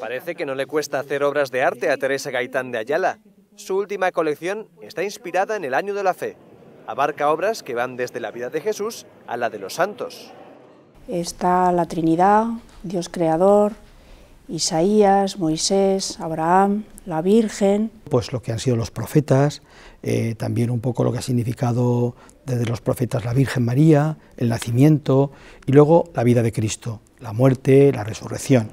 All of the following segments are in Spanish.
Parece que no le cuesta hacer obras de arte a Teresa Gaitán de Ayala. Su última colección está inspirada en el Año de la Fe. Abarca obras que van desde la vida de Jesús a la de los santos. Está la Trinidad, Dios Creador, Isaías, Moisés, Abraham, la Virgen. Pues lo que han sido los profetas, eh, también un poco lo que ha significado desde los profetas la Virgen María, el nacimiento y luego la vida de Cristo, la muerte, la resurrección.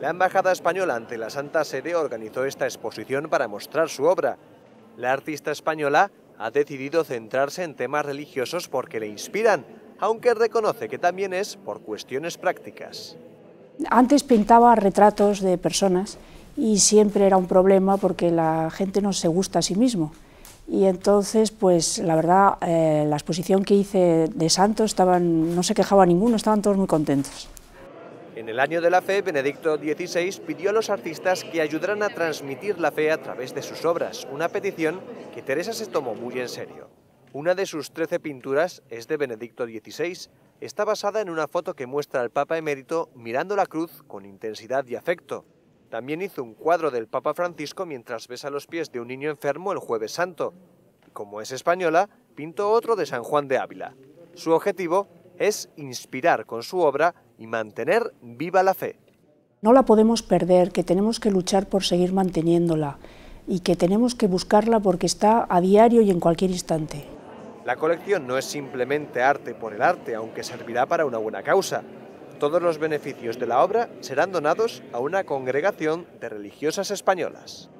La Embajada Española ante la Santa Sede organizó esta exposición para mostrar su obra. La artista española ha decidido centrarse en temas religiosos porque le inspiran, aunque reconoce que también es por cuestiones prácticas. Antes pintaba retratos de personas y siempre era un problema porque la gente no se gusta a sí mismo. Y entonces, pues la verdad, eh, la exposición que hice de santos estaban, no se quejaba ninguno, estaban todos muy contentos. En el año de la fe, Benedicto XVI pidió a los artistas que ayudaran a transmitir la fe a través de sus obras, una petición que Teresa se tomó muy en serio. Una de sus trece pinturas es de Benedicto XVI. Está basada en una foto que muestra al Papa emérito mirando la cruz con intensidad y afecto. También hizo un cuadro del Papa Francisco mientras besa los pies de un niño enfermo el jueves santo. como es española, pintó otro de San Juan de Ávila. Su objetivo es inspirar con su obra y mantener viva la fe. No la podemos perder, que tenemos que luchar por seguir manteniéndola y que tenemos que buscarla porque está a diario y en cualquier instante. La colección no es simplemente arte por el arte, aunque servirá para una buena causa. Todos los beneficios de la obra serán donados a una congregación de religiosas españolas.